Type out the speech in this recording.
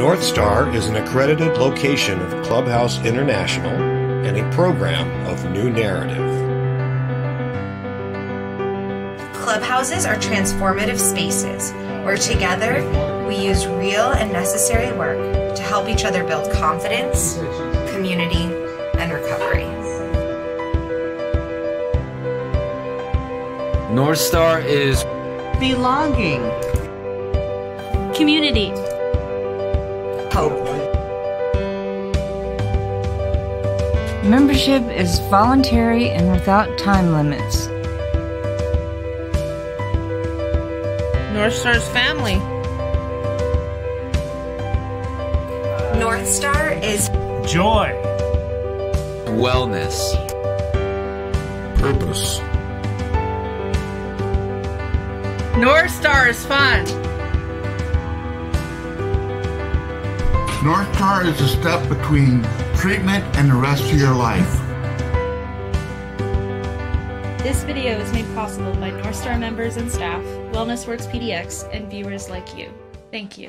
NorthStar is an accredited location of Clubhouse International and a program of New Narrative. Clubhouses are transformative spaces where together we use real and necessary work to help each other build confidence, community, and recovery. NorthStar is belonging, community, hope. Membership is voluntary and without time limits. NorthStar's family. NorthStar is joy, wellness, purpose. NorthStar is fun. NorthStar is a step between treatment and the rest of your life. This video is made possible by NorthStar members and staff, Wellness Works PDX, and viewers like you. Thank you.